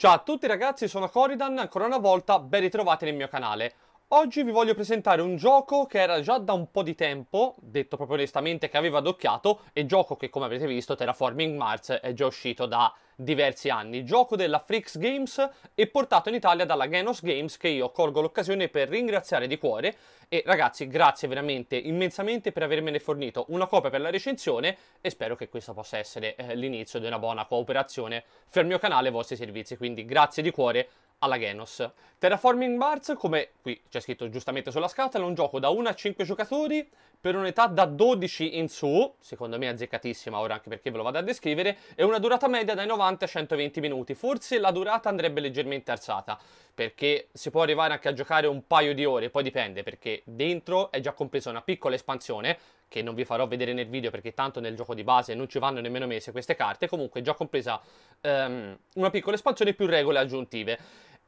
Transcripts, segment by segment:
Ciao a tutti ragazzi, sono Coridan, ancora una volta ben ritrovati nel mio canale. Oggi vi voglio presentare un gioco che era già da un po' di tempo, detto proprio onestamente, che aveva adocchiato, e gioco che come avete visto, Terraforming Mars, è già uscito da diversi anni. Gioco della Freaks Games e portato in Italia dalla Genos Games che io colgo l'occasione per ringraziare di cuore e ragazzi grazie veramente immensamente per avermene fornito una copia per la recensione e spero che questo possa essere eh, l'inizio di una buona cooperazione fra il mio canale e i vostri servizi, quindi grazie di cuore alla Genos. Terraforming Mars, come qui c'è scritto giustamente sulla scatola, è un gioco da 1 a 5 giocatori per un'età da 12 in su, secondo me azzeccatissima ora anche perché ve lo vado a descrivere, e una durata media dai 90 a 120 minuti. Forse la durata andrebbe leggermente alzata, perché si può arrivare anche a giocare un paio di ore, poi dipende, perché dentro è già compresa una piccola espansione, che non vi farò vedere nel video perché tanto nel gioco di base non ci vanno nemmeno messe queste carte, comunque è già compresa um, una piccola espansione più regole aggiuntive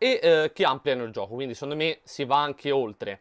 e eh, che ampliano il gioco, quindi secondo me si va anche oltre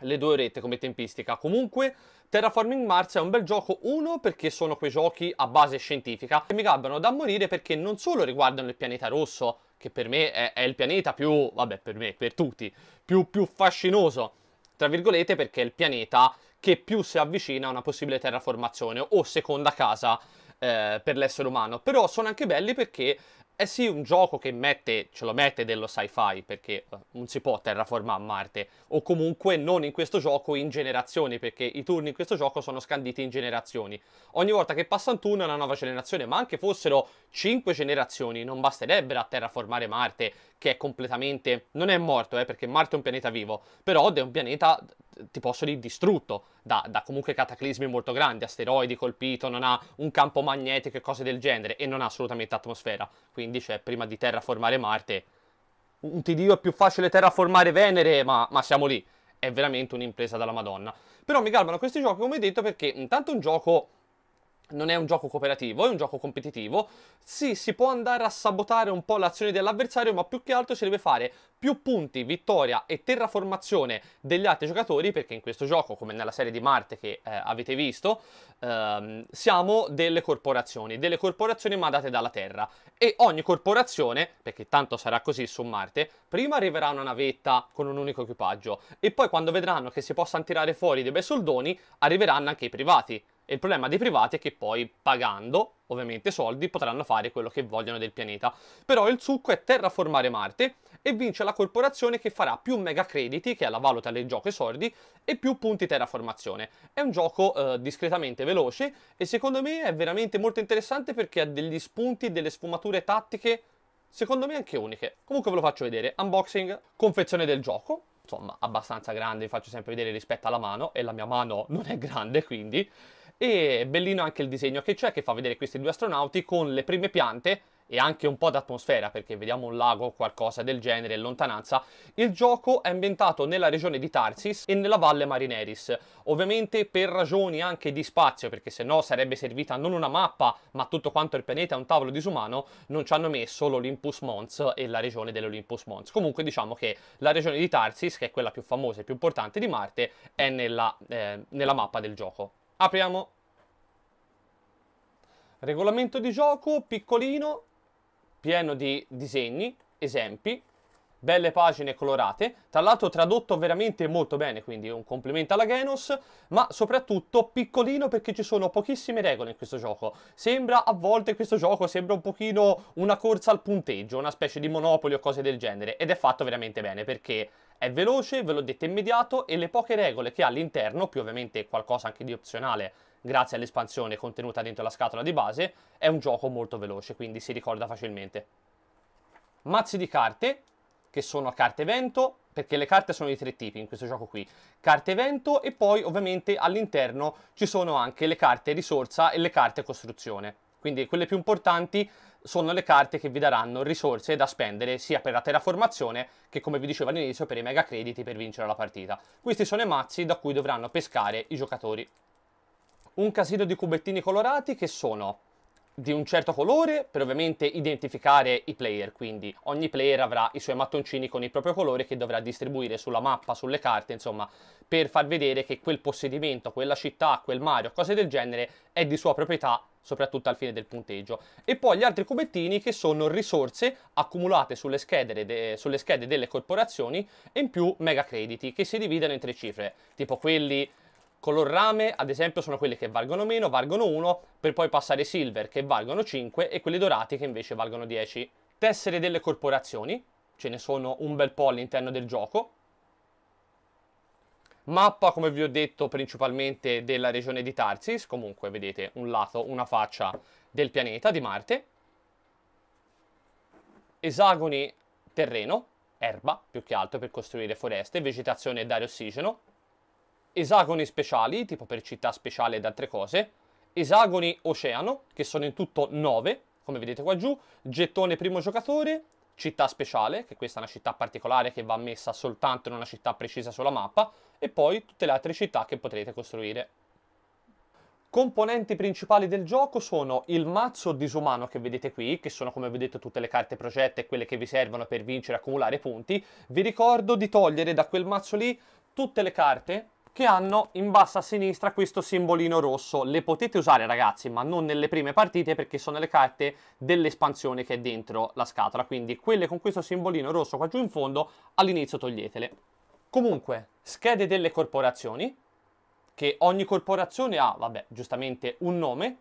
le due orette come tempistica. Comunque Terraforming Mars è un bel gioco, uno perché sono quei giochi a base scientifica che mi gabbiano da morire perché non solo riguardano il pianeta rosso, che per me è, è il pianeta più, vabbè per me, per tutti, più, più fascinoso, tra virgolette perché è il pianeta che più si avvicina a una possibile terraformazione o seconda casa eh, per l'essere umano, però sono anche belli perché è sì un gioco che mette, ce lo mette dello sci-fi, perché eh, non si può terraformare Marte, o comunque non in questo gioco in generazioni, perché i turni in questo gioco sono scanditi in generazioni. Ogni volta che passa un turno è una nuova generazione, ma anche fossero 5 generazioni, non basterebbero a terraformare Marte, che è completamente... non è morto, eh, perché Marte è un pianeta vivo, però è un pianeta ti posso dire distrutto da, da, comunque cataclismi molto grandi, asteroidi colpito, non ha un campo magnetico e cose del genere e non ha assolutamente atmosfera. Quindi cioè, prima di terraformare Marte, un TDO è più facile terraformare Venere, ma, ma siamo lì. È veramente un'impresa dalla Madonna. Però mi calmano questi giochi, come detto, perché intanto un gioco non è un gioco cooperativo, è un gioco competitivo. Sì, si può andare a sabotare un po' l'azione dell'avversario, ma più che altro si deve fare più punti, vittoria e terraformazione degli altri giocatori, perché in questo gioco, come nella serie di Marte che eh, avete visto, ehm, siamo delle corporazioni, delle corporazioni mandate dalla Terra. E ogni corporazione, perché tanto sarà così su Marte, prima arriverà una navetta con un unico equipaggio, e poi quando vedranno che si possano tirare fuori dei bei soldoni, arriveranno anche i privati e il problema dei privati è che poi pagando, ovviamente soldi, potranno fare quello che vogliono del pianeta. Però il succo è terraformare Marte e vince la corporazione che farà più mega crediti, che è la valuta del gioco e soldi, e più punti terraformazione. È un gioco eh, discretamente veloce e secondo me è veramente molto interessante perché ha degli spunti, delle sfumature tattiche, secondo me anche uniche. Comunque ve lo faccio vedere. Unboxing, confezione del gioco, insomma abbastanza grande, vi faccio sempre vedere rispetto alla mano e la mia mano non è grande quindi e bellino anche il disegno che c'è che fa vedere questi due astronauti con le prime piante e anche un po' d'atmosfera perché vediamo un lago o qualcosa del genere in lontananza. Il gioco è ambientato nella regione di Tarsis e nella valle Marineris, ovviamente per ragioni anche di spazio perché se no sarebbe servita non una mappa ma tutto quanto il pianeta è un tavolo disumano, non ci hanno messo l'Olympus Mons e la regione dell'Olympus Mons. Comunque diciamo che la regione di Tarsis, che è quella più famosa e più importante di Marte, è nella, eh, nella mappa del gioco. Apriamo. Regolamento di gioco piccolino, pieno di disegni, esempi, belle pagine colorate, tra l'altro tradotto veramente molto bene, quindi un complimento alla Genos, ma soprattutto piccolino perché ci sono pochissime regole in questo gioco. Sembra a volte questo gioco sembra un pochino una corsa al punteggio, una specie di monopoli o cose del genere, ed è fatto veramente bene perché è veloce, ve l'ho detto immediato, e le poche regole che ha all'interno, più ovviamente qualcosa anche di opzionale grazie all'espansione contenuta dentro la scatola di base, è un gioco molto veloce, quindi si ricorda facilmente. Mazzi di carte, che sono carte vento, perché le carte sono di tre tipi in questo gioco qui. Carte vento e poi ovviamente all'interno ci sono anche le carte risorsa e le carte costruzione. Quindi quelle più importanti sono le carte che vi daranno risorse da spendere sia per la terraformazione che come vi dicevo all'inizio per i mega crediti per vincere la partita. Questi sono i mazzi da cui dovranno pescare i giocatori. Un casino di cubettini colorati che sono di un certo colore per ovviamente identificare i player, quindi ogni player avrà i suoi mattoncini con il proprio colore che dovrà distribuire sulla mappa, sulle carte, insomma, per far vedere che quel possedimento, quella città, quel Mario, cose del genere è di sua proprietà soprattutto al fine del punteggio. E poi gli altri cubettini che sono risorse accumulate sulle schede, de, sulle schede delle corporazioni e in più mega crediti che si dividono in tre cifre, tipo quelli color rame, ad esempio, sono quelli che valgono meno, valgono 1, per poi passare silver che valgono 5 e quelli dorati che invece valgono 10. Tessere delle corporazioni, ce ne sono un bel po' all'interno del gioco, Mappa, come vi ho detto, principalmente della regione di Tarsis, comunque vedete un lato, una faccia del pianeta di Marte. Esagoni terreno, erba più che altro per costruire foreste, vegetazione e dare ossigeno. Esagoni speciali, tipo per città speciali ed altre cose. Esagoni oceano, che sono in tutto 9, come vedete qua giù. Gettone primo giocatore, città speciale, che questa è una città particolare che va messa soltanto in una città precisa sulla mappa, e poi tutte le altre città che potrete costruire. Componenti principali del gioco sono il mazzo disumano che vedete qui, che sono come vedete tutte le carte progette e quelle che vi servono per vincere e accumulare punti. Vi ricordo di togliere da quel mazzo lì tutte le carte che hanno in basso a sinistra questo simbolino rosso. Le potete usare ragazzi, ma non nelle prime partite perché sono le carte dell'espansione che è dentro la scatola. Quindi quelle con questo simbolino rosso qua giù in fondo, all'inizio toglietele. Comunque, schede delle corporazioni, che ogni corporazione ha, vabbè, giustamente un nome,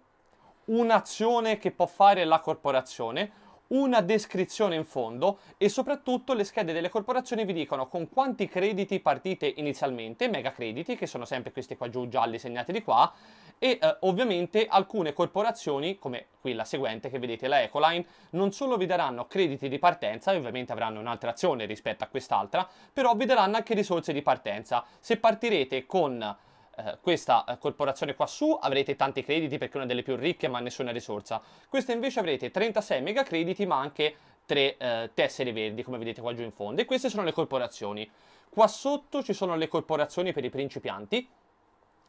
un'azione che può fare la corporazione, una descrizione in fondo e soprattutto le schede delle corporazioni vi dicono con quanti crediti partite inizialmente, mega crediti, che sono sempre questi qua giù gialli segnati di qua, e eh, ovviamente alcune corporazioni, come qui la seguente che vedete, la Ecoline, non solo vi daranno crediti di partenza, e ovviamente avranno un'altra azione rispetto a quest'altra, però vi daranno anche risorse di partenza. Se partirete con eh, questa eh, corporazione qua su avrete tanti crediti perché è una delle più ricche ma nessuna risorsa. Questa invece avrete 36 mega crediti ma anche 3 eh, tessere verdi come vedete qua giù in fondo. E queste sono le corporazioni. Qua sotto ci sono le corporazioni per i principianti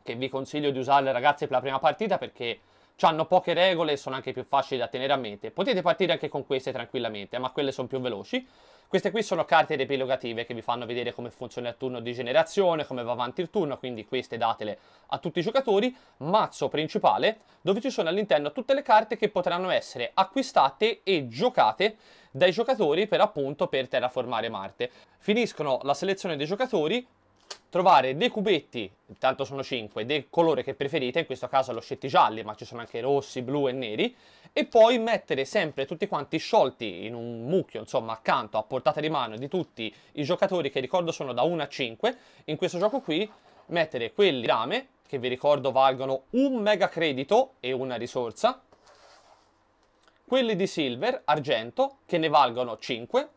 che vi consiglio di usarle ragazzi per la prima partita perché hanno poche regole e sono anche più facili da tenere a mente. Potete partire anche con queste tranquillamente ma quelle sono più veloci. Queste qui sono carte riepilogative che vi fanno vedere come funziona il turno di generazione, come va avanti il turno, quindi queste datele a tutti i giocatori. Mazzo principale, dove ci sono all'interno tutte le carte che potranno essere acquistate e giocate dai giocatori per appunto per terraformare Marte. Finiscono la selezione dei giocatori, trovare dei cubetti, intanto sono 5, del colore che preferite, in questo caso lo scetti gialli, ma ci sono anche rossi, blu e neri, e poi mettere sempre tutti quanti sciolti in un mucchio, insomma, accanto, a portata di mano di tutti i giocatori che ricordo sono da 1 a 5, in questo gioco qui mettere quelli rame, che vi ricordo valgono un mega credito e una risorsa, quelli di silver, argento, che ne valgono 5,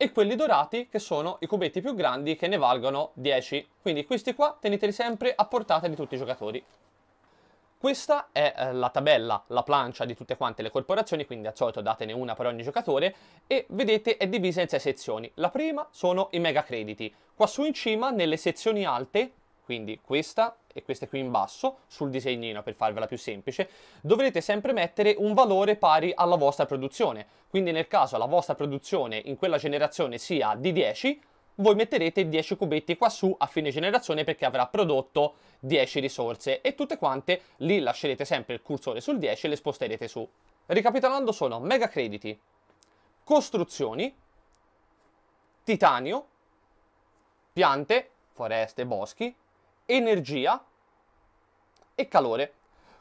e quelli dorati che sono i cubetti più grandi che ne valgono 10. Quindi questi qua teneteli sempre a portata di tutti i giocatori. Questa è eh, la tabella, la plancia di tutte quante le corporazioni, quindi al solito datene una per ogni giocatore, e vedete è divisa in sei sezioni. La prima sono i mega crediti. Qua su in cima, nelle sezioni alte, quindi questa e queste qui in basso, sul disegnino per farvela più semplice, dovrete sempre mettere un valore pari alla vostra produzione. Quindi nel caso la vostra produzione in quella generazione sia di 10, voi metterete 10 cubetti qua su a fine generazione perché avrà prodotto 10 risorse e tutte quante lì lascerete sempre il cursore sul 10 e le sposterete su. Ricapitolando sono mega crediti, costruzioni, titanio, piante, foreste, boschi, energia e calore.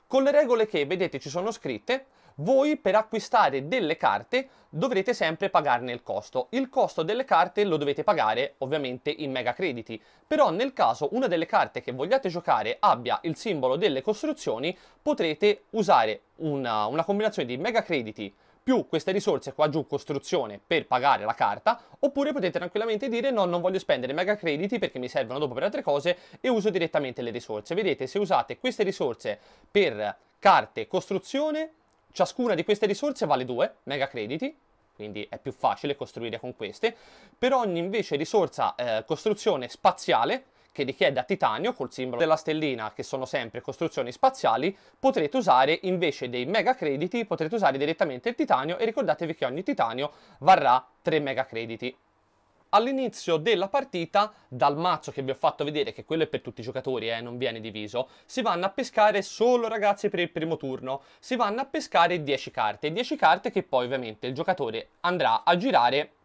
Con le regole che vedete ci sono scritte, voi per acquistare delle carte dovrete sempre pagarne il costo. Il costo delle carte lo dovete pagare ovviamente in mega crediti, però nel caso una delle carte che vogliate giocare abbia il simbolo delle costruzioni, potrete usare una, una combinazione di mega crediti più queste risorse qua giù costruzione per pagare la carta, oppure potete tranquillamente dire no, non voglio spendere mega crediti perché mi servono dopo per altre cose e uso direttamente le risorse. Vedete, se usate queste risorse per carte costruzione, ciascuna di queste risorse vale 2 mega crediti, quindi è più facile costruire con queste. Per ogni invece risorsa eh, costruzione spaziale, che richiede a titanio col simbolo della stellina che sono sempre costruzioni spaziali, potrete usare invece dei mega crediti, potrete usare direttamente il titanio e ricordatevi che ogni titanio varrà 3 mega crediti. all'inizio della partita, dal mazzo che vi ho fatto vedere, che quello è per tutti i giocatori, eh, non viene diviso, si vanno a pescare solo ragazzi per il primo turno, si vanno a pescare 10 carte, 10 carte che poi ovviamente il giocatore andrà a girare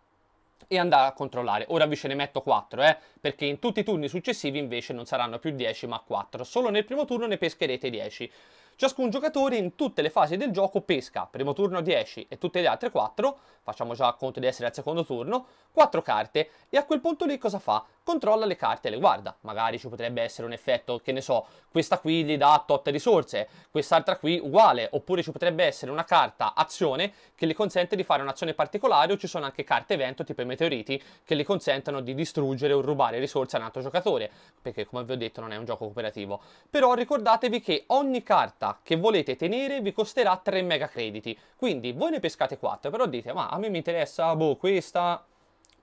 e andare a controllare. Ora vi ce ne metto 4, eh, perché in tutti i turni successivi invece non saranno più 10 ma 4. Solo nel primo turno ne pescherete 10. Ciascun giocatore in tutte le fasi del gioco pesca, primo turno 10 e tutte le altre 4, facciamo già conto di essere al secondo turno, 4 carte e a quel punto lì cosa fa? Controlla le carte e le guarda. Magari ci potrebbe essere un effetto, che ne so, questa qui gli dà tot risorse, quest'altra qui uguale, oppure ci potrebbe essere una carta azione che gli consente di fare un'azione particolare o ci sono anche carte evento tipo i meteoriti che gli consentono di distruggere o rubare risorse a un altro giocatore, perché come vi ho detto non è un gioco cooperativo. Però ricordatevi che ogni carta che volete tenere vi costerà 3 mega crediti. Quindi voi ne pescate 4, però dite, ma a me mi interessa, boh, questa,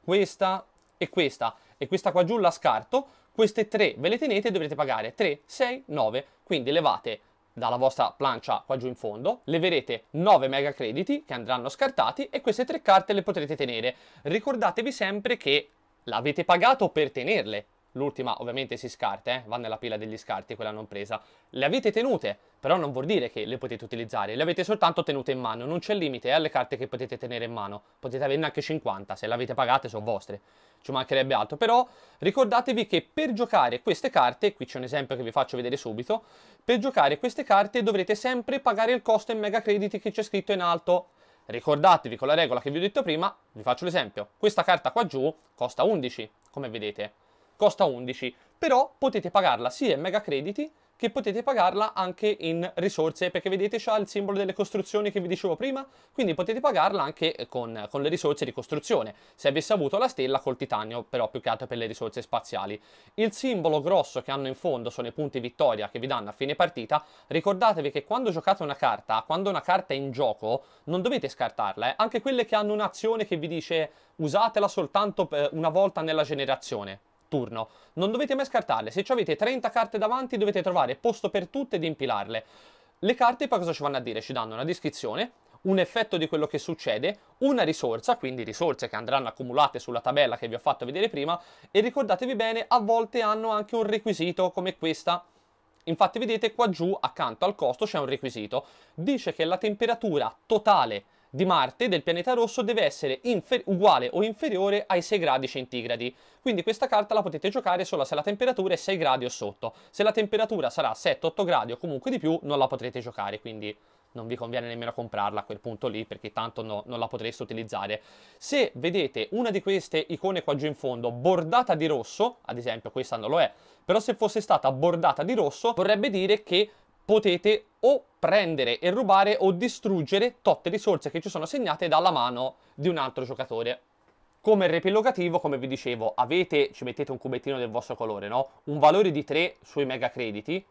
questa e questa. E questa qua giù la scarto. Queste 3 ve le tenete e dovrete pagare 3, 6, 9. Quindi levate dalla vostra plancia qua giù in fondo, leverete 9 mega crediti che andranno scartati e queste tre carte le potrete tenere. Ricordatevi sempre che l'avete pagato per tenerle, L'ultima ovviamente si scarta, eh? va nella pila degli scarti, quella non presa. Le avete tenute, però non vuol dire che le potete utilizzare, le avete soltanto tenute in mano, non c'è limite eh, alle carte che potete tenere in mano. Potete averne anche 50, se le avete pagate sono vostre, ci mancherebbe altro. Però ricordatevi che per giocare queste carte, qui c'è un esempio che vi faccio vedere subito, per giocare queste carte dovrete sempre pagare il costo in mega crediti che c'è scritto in alto. Ricordatevi con la regola che vi ho detto prima, vi faccio l'esempio, questa carta qua giù costa 11, come vedete costa 11, però potete pagarla sia in mega crediti che potete pagarla anche in risorse, perché vedete c'ha il simbolo delle costruzioni che vi dicevo prima, quindi potete pagarla anche con, con, le risorse di costruzione, se avesse avuto la stella col titanio, però più che altro per le risorse spaziali. Il simbolo grosso che hanno in fondo sono i punti vittoria che vi danno a fine partita, ricordatevi che quando giocate una carta, quando una carta è in gioco, non dovete scartarla, eh? anche quelle che hanno un'azione che vi dice usatela soltanto una volta nella generazione, turno. Non dovete mai scartarle, se avete 30 carte davanti dovete trovare posto per tutte ed impilarle. Le carte poi cosa ci vanno a dire? Ci danno una descrizione, un effetto di quello che succede, una risorsa, quindi risorse che andranno accumulate sulla tabella che vi ho fatto vedere prima, e ricordatevi bene, a volte hanno anche un requisito come questa. Infatti vedete qua giù accanto al costo c'è un requisito, dice che la temperatura totale di Marte, del pianeta rosso, deve essere uguale o inferiore ai 6 gradi centigradi. Quindi questa carta la potete giocare solo se la temperatura è 6 gradi o sotto. Se la temperatura sarà 7-8 gradi o comunque di più, non la potrete giocare, quindi non vi conviene nemmeno comprarla a quel punto lì perché tanto no, non la potreste utilizzare. Se vedete una di queste icone qua giù in fondo bordata di rosso, ad esempio questa non lo è, però se fosse stata bordata di rosso vorrebbe dire che potete o prendere e rubare o distruggere tutte risorse che ci sono segnate dalla mano di un altro giocatore. Come riepilogativo, come vi dicevo, avete, ci mettete un cubettino del vostro colore, no? Un valore di 3 sui mega crediti.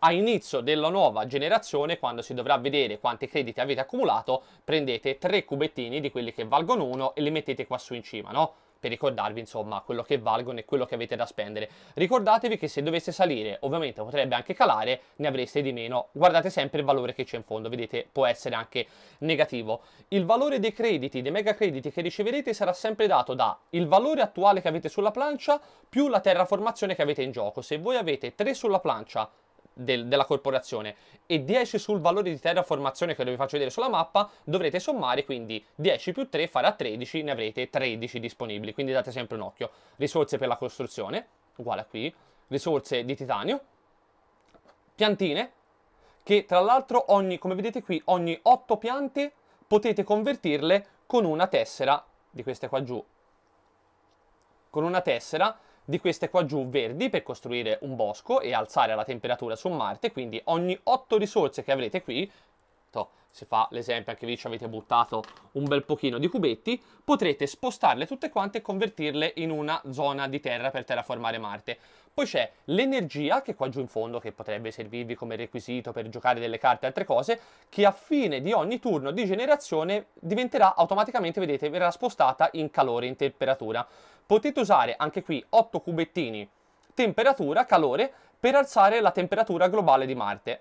A inizio della nuova generazione, quando si dovrà vedere quanti crediti avete accumulato, prendete 3 cubettini di quelli che valgono 1 e li mettete qua su in cima, no? Per ricordarvi insomma quello che valgono e quello che avete da spendere. Ricordatevi che se dovesse salire, ovviamente potrebbe anche calare, ne avreste di meno. Guardate sempre il valore che c'è in fondo, vedete può essere anche negativo. Il valore dei crediti, dei mega crediti che riceverete sarà sempre dato da il valore attuale che avete sulla plancia più la terraformazione che avete in gioco. Se voi avete 3 sulla plancia del, della corporazione e 10 sul valore di terraformazione che vi faccio vedere sulla mappa, dovrete sommare, quindi 10 più 3 farà 13, ne avrete 13 disponibili, quindi date sempre un occhio. Risorse per la costruzione, uguale a qui, risorse di titanio, piantine, che tra l'altro ogni, come vedete qui, ogni 8 piante potete convertirle con una tessera di queste qua giù. Con una tessera di queste qua giù verdi per costruire un bosco e alzare la temperatura su Marte, quindi ogni 8 risorse che avrete qui, to, si fa l'esempio anche lì ci avete buttato un bel pochino di cubetti, potrete spostarle tutte quante e convertirle in una zona di terra per terraformare Marte. Poi c'è l'energia, che qua giù in fondo, che potrebbe servirvi come requisito per giocare delle carte e altre cose, che a fine di ogni turno di generazione diventerà automaticamente, vedete, verrà spostata in calore, in temperatura. Potete usare anche qui 8 cubettini temperatura, calore, per alzare la temperatura globale di Marte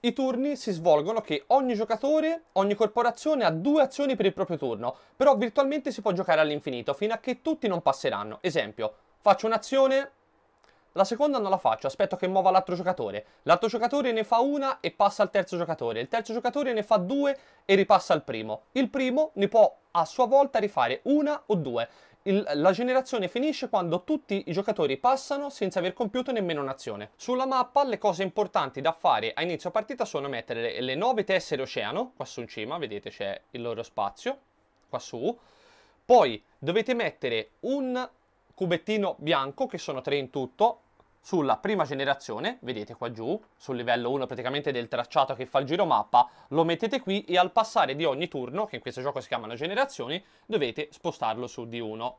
I turni si svolgono che ogni giocatore, ogni corporazione ha due azioni per il proprio turno, però virtualmente si può giocare all'infinito fino a che tutti non passeranno. Esempio, faccio un'azione, la seconda non la faccio, aspetto che muova l'altro giocatore. L'altro giocatore ne fa una e passa al terzo giocatore. Il terzo giocatore ne fa due e ripassa al primo. Il primo ne può a sua volta rifare una o due. Il, la generazione finisce quando tutti i giocatori passano senza aver compiuto nemmeno un'azione. Sulla mappa le cose importanti da fare a inizio partita sono mettere le, le 9 tessere oceano, qua su in cima, vedete c'è il loro spazio, qua su. Poi dovete mettere un cubettino bianco, che sono tre in tutto, sulla prima generazione, vedete qua giù, sul livello 1 praticamente del tracciato che fa il giro mappa, lo mettete qui e al passare di ogni turno, che in questo gioco si chiamano generazioni, dovete spostarlo su di 1.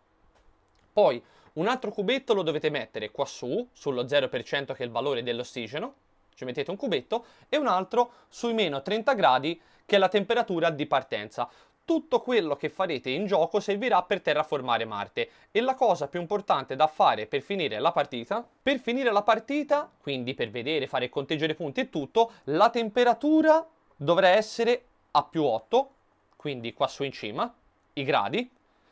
Poi un altro cubetto lo dovete mettere qua su, sullo 0% che è il valore dell'ossigeno, ci mettete un cubetto, e un altro sui meno 30 gradi che è la temperatura di partenza tutto quello che farete in gioco servirà per terraformare Marte. E la cosa più importante da fare per finire la partita, per finire la partita, quindi per vedere, fare il conteggio dei punti e tutto, la temperatura dovrà essere a più 8, quindi qua su in cima, i gradi,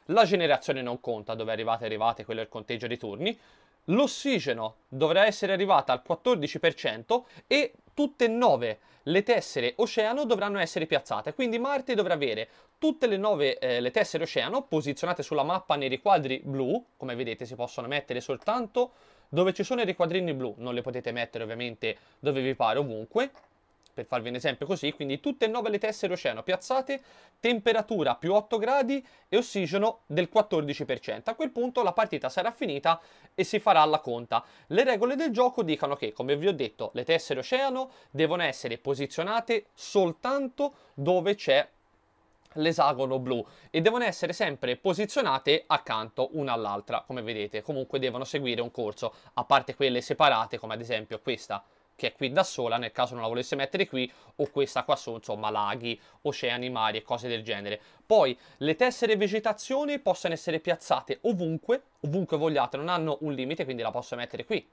la generazione non conta dove arrivate, arrivate, quello è il conteggio dei turni, l'ossigeno dovrà essere arrivata al 14% e tutte e 9 le tessere oceano dovranno essere piazzate, quindi Marte dovrà avere tutte le nove eh, le tessere oceano posizionate sulla mappa nei riquadri blu, come vedete si possono mettere soltanto dove ci sono i riquadrini blu, non le potete mettere ovviamente dove vi pare ovunque, per farvi un esempio così, quindi tutte e nove le tessere oceano piazzate, temperatura più 8 gradi e ossigeno del 14%. A quel punto la partita sarà finita e si farà la conta. Le regole del gioco dicono che, come vi ho detto, le tessere oceano devono essere posizionate soltanto dove c'è l'esagono blu e devono essere sempre posizionate accanto una all'altra come vedete comunque devono seguire un corso a parte quelle separate come ad esempio questa che è qui da sola nel caso non la volesse mettere qui o questa qua su insomma laghi, oceani, mari e cose del genere. Poi le tessere vegetazione possono essere piazzate ovunque ovunque vogliate non hanno un limite quindi la posso mettere qui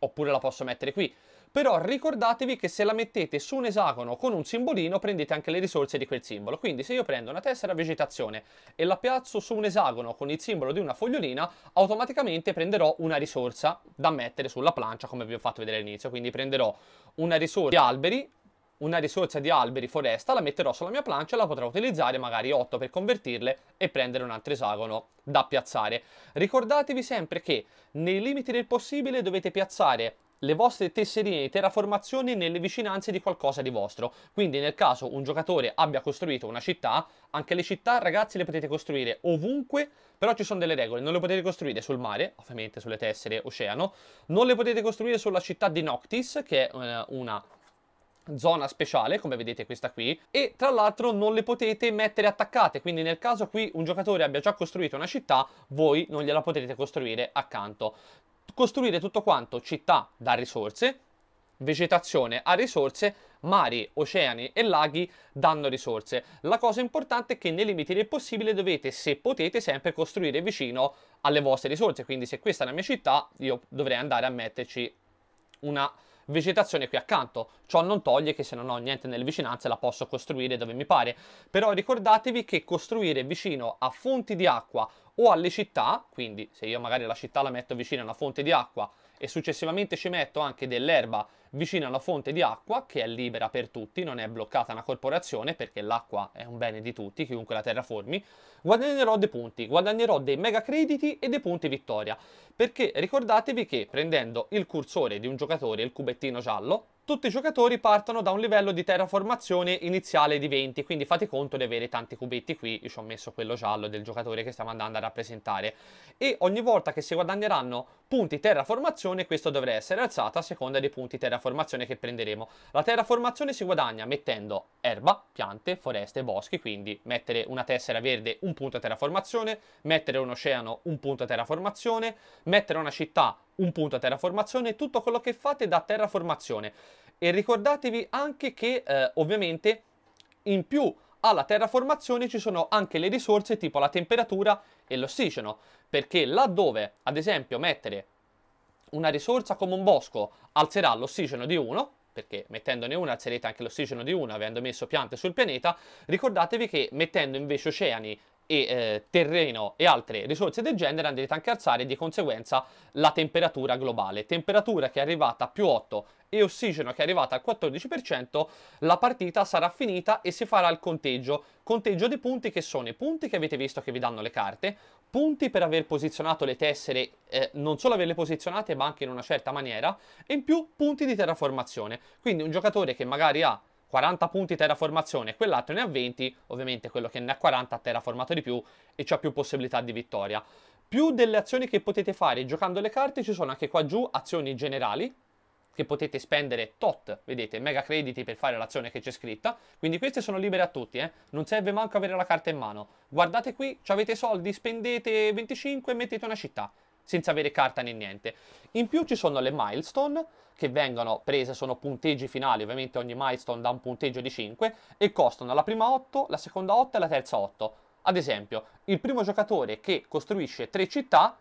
oppure la posso mettere qui però ricordatevi che se la mettete su un esagono con un simbolino prendete anche le risorse di quel simbolo. Quindi se io prendo una tessera vegetazione e la piazzo su un esagono con il simbolo di una fogliolina, automaticamente prenderò una risorsa da mettere sulla plancia come vi ho fatto vedere all'inizio. Quindi prenderò una risorsa di alberi, una risorsa di alberi foresta, la metterò sulla mia plancia, la potrò utilizzare magari 8 per convertirle e prendere un altro esagono da piazzare. Ricordatevi sempre che nei limiti del possibile dovete piazzare le vostre tesserine di terraformazione nelle vicinanze di qualcosa di vostro. Quindi nel caso un giocatore abbia costruito una città, anche le città ragazzi le potete costruire ovunque, però ci sono delle regole, non le potete costruire sul mare, ovviamente sulle tessere oceano, non le potete costruire sulla città di Noctis, che è eh, una zona speciale, come vedete questa qui, e tra l'altro non le potete mettere attaccate, quindi nel caso qui un giocatore abbia già costruito una città, voi non gliela potrete costruire accanto costruire tutto quanto città da risorse, vegetazione a risorse, mari, oceani e laghi danno risorse. La cosa importante è che nei limiti del possibile dovete, se potete, sempre costruire vicino alle vostre risorse. Quindi se questa è la mia città, io dovrei andare a metterci una vegetazione qui accanto. Ciò non toglie che se non ho niente nelle vicinanze la posso costruire dove mi pare. Però ricordatevi che costruire vicino a fonti di acqua o alle città, quindi se io magari la città la metto vicino a una fonte di acqua e successivamente ci metto anche dell'erba vicino a una fonte di acqua che è libera per tutti, non è bloccata una corporazione perché l'acqua è un bene di tutti, chiunque la terraformi, guadagnerò dei punti, guadagnerò dei mega crediti e dei punti vittoria. Perché ricordatevi che prendendo il cursore di un giocatore, il cubettino giallo, tutti i giocatori partono da un livello di terraformazione iniziale di 20, quindi fate conto di avere tanti cubetti qui, io ci ho messo quello giallo del giocatore che stiamo andando a rappresentare, e ogni volta che si guadagneranno punti terraformazione, questo dovrà essere alzato a seconda dei punti terraformazione che prenderemo. La terraformazione si guadagna mettendo erba, piante, foreste, boschi, quindi mettere una tessera verde un punto terraformazione, mettere un oceano un punto terraformazione, mettere una città un punto a terraformazione, tutto quello che fate da terraformazione. E ricordatevi anche che eh, ovviamente in più alla terraformazione ci sono anche le risorse tipo la temperatura e l'ossigeno, perché laddove ad esempio mettere una risorsa come un bosco alzerà l'ossigeno di 1, perché mettendone una alzerete anche l'ossigeno di una, avendo messo piante sul pianeta, ricordatevi che mettendo invece oceani e eh, terreno e altre risorse del genere andrete anche a alzare di conseguenza la temperatura globale. Temperatura che è arrivata a più 8 e ossigeno che è arrivata al 14%, la partita sarà finita e si farà il conteggio. Conteggio di punti che sono i punti che avete visto che vi danno le carte, punti per aver posizionato le tessere, eh, non solo averle posizionate ma anche in una certa maniera, e in più punti di terraformazione. Quindi un giocatore che magari ha 40 punti terraformazione quell'altro ne ha 20, ovviamente quello che ne ha 40 ha terraformato di più e ha più possibilità di vittoria. Più delle azioni che potete fare giocando le carte ci sono anche qua giù azioni generali che potete spendere tot, vedete, mega crediti per fare l'azione che c'è scritta, quindi queste sono libere a tutti, eh? non serve manco avere la carta in mano. Guardate qui, avete soldi, spendete 25 e mettete una città, senza avere carta né niente. In più ci sono le milestone, che vengono prese, sono punteggi finali, ovviamente ogni milestone dà un punteggio di 5, e costano la prima 8, la seconda 8 e la terza 8. Ad esempio, il primo giocatore che costruisce 3 città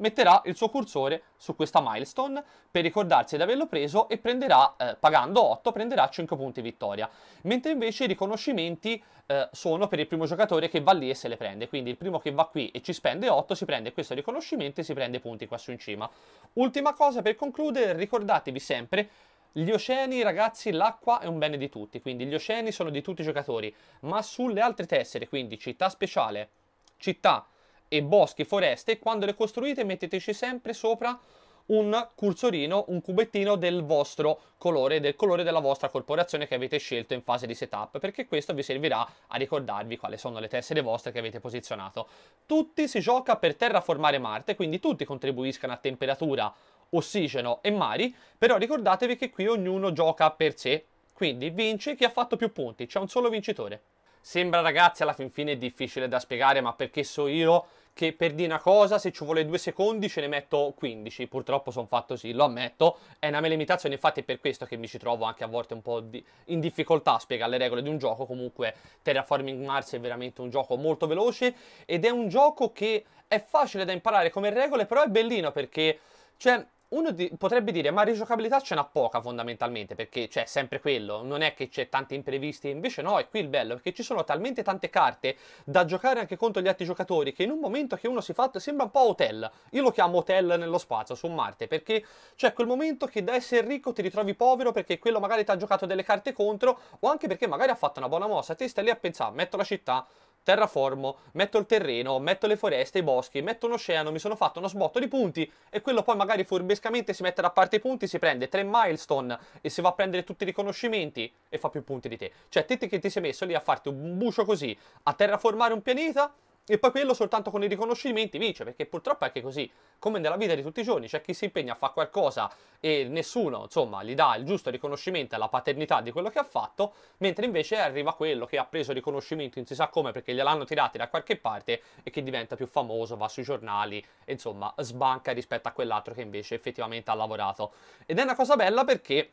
metterà il suo cursore su questa milestone per ricordarsi di averlo preso e prenderà, eh, pagando 8, prenderà 5 punti vittoria. Mentre invece i riconoscimenti eh, sono per il primo giocatore che va lì e se le prende. Quindi il primo che va qui e ci spende 8 si prende questo riconoscimento e si prende punti qua su in cima. Ultima cosa per concludere, ricordatevi sempre gli oceani, ragazzi, l'acqua è un bene di tutti, quindi gli oceani sono di tutti i giocatori, ma sulle altre tessere, quindi città speciale, città e boschi, foreste, quando le costruite metteteci sempre sopra un cursorino, un cubettino del vostro colore, del colore della vostra corporazione che avete scelto in fase di setup, perché questo vi servirà a ricordarvi quali sono le tessere vostre che avete posizionato. Tutti si gioca per terraformare Marte, quindi tutti contribuiscono a temperatura, ossigeno e mari, però ricordatevi che qui ognuno gioca per sé, quindi vince chi ha fatto più punti, c'è un solo vincitore. Sembra ragazzi alla fin fine difficile da spiegare, ma perché so io che per dire una cosa, se ci vuole due secondi ce ne metto 15. Purtroppo sono fatto così, lo ammetto. È una mia limitazione, infatti è per questo che mi ci trovo anche a volte un po' di, in difficoltà a spiegare le regole di un gioco. Comunque Terraforming Mars è veramente un gioco molto veloce ed è un gioco che è facile da imparare come regole, però è bellino perché... Cioè, uno di, potrebbe dire, ma rigiocabilità ce n'ha poca fondamentalmente, perché c'è sempre quello, non è che c'è tanti imprevisti, invece no, è qui il bello, perché ci sono talmente tante carte da giocare anche contro gli altri giocatori, che in un momento che uno si fa, sembra un po' hotel, io lo chiamo hotel nello spazio, su Marte, perché c'è quel momento che da essere ricco ti ritrovi povero, perché quello magari ti ha giocato delle carte contro, o anche perché magari ha fatto una buona mossa, te stai lì a pensare, metto la città, terraformo, metto il terreno, metto le foreste, i boschi, metto un oceano, mi sono fatto uno sbotto di punti e quello poi magari furbescamente si mette da parte i punti, si prende tre milestone e si va a prendere tutti i riconoscimenti e fa più punti di te. Cioè te che ti sei messo lì a farti un bucio così, a terraformare un pianeta e poi quello soltanto con i riconoscimenti vince, perché purtroppo è anche così, come nella vita di tutti i giorni, c'è chi si impegna a fare qualcosa e nessuno, insomma, gli dà il giusto riconoscimento alla paternità di quello che ha fatto, mentre invece arriva quello che ha preso riconoscimento in si sa come perché gliel'hanno tirati da qualche parte e che diventa più famoso, va sui giornali, e insomma, sbanca rispetto a quell'altro che invece effettivamente ha lavorato. Ed è una cosa bella perché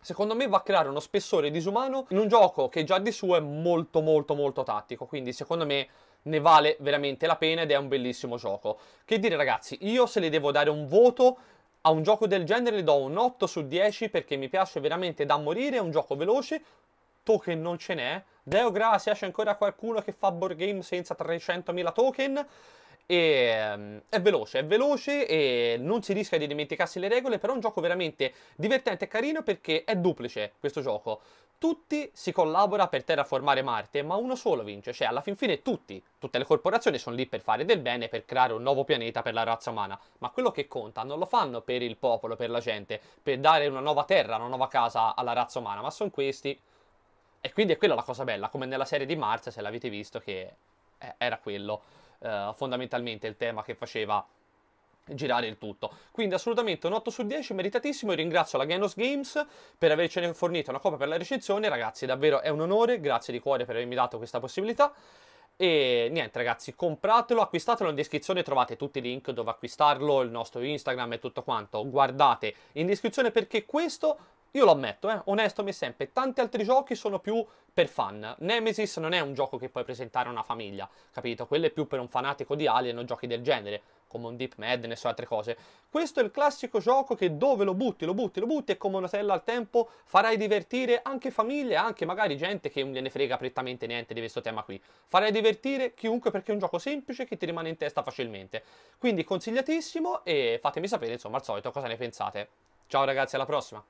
secondo me va a creare uno spessore disumano in un gioco che già di suo è molto molto molto tattico, quindi secondo me ne vale veramente la pena ed è un bellissimo gioco. Che dire ragazzi, io se le devo dare un voto a un gioco del genere le do un 8 su 10 perché mi piace veramente da morire, è un gioco veloce, token non ce n'è, Deo grazie, c'è ancora qualcuno che fa board game senza 300.000 token, e um, è veloce, è veloce e non si rischia di dimenticarsi le regole, però è un gioco veramente divertente e carino perché è duplice questo gioco tutti si collabora per terraformare Marte, ma uno solo vince, cioè alla fin fine tutti, tutte le corporazioni sono lì per fare del bene, per creare un nuovo pianeta per la razza umana, ma quello che conta non lo fanno per il popolo, per la gente, per dare una nuova terra, una nuova casa alla razza umana, ma sono questi. E quindi è quella la cosa bella, come nella serie di Mars, se l'avete visto, che era quello eh, fondamentalmente il tema che faceva girare il tutto. Quindi assolutamente un 8 su 10, meritatissimo, e ringrazio la Genos Games per avercene fornito una copia per la recensione, ragazzi davvero è un onore, grazie di cuore per avermi dato questa possibilità. E niente ragazzi, compratelo, acquistatelo in descrizione, trovate tutti i link dove acquistarlo, il nostro Instagram e tutto quanto. Guardate in descrizione perché questo io lo ammetto, eh, onesto me sempre, tanti altri giochi sono più per fan. Nemesis non è un gioco che puoi presentare a una famiglia, capito? Quello è più per un fanatico di Alien o giochi del genere. come un Deep Madness o altre cose. Questo è il classico gioco che dove lo butti, lo butti, lo butti e come una tella al tempo farai divertire anche famiglie, anche magari gente che non gliene frega prettamente niente di questo tema qui. Farai divertire chiunque perché è un gioco semplice che ti rimane in testa facilmente. Quindi consigliatissimo e fatemi sapere insomma al solito cosa ne pensate. Ciao ragazzi, alla prossima!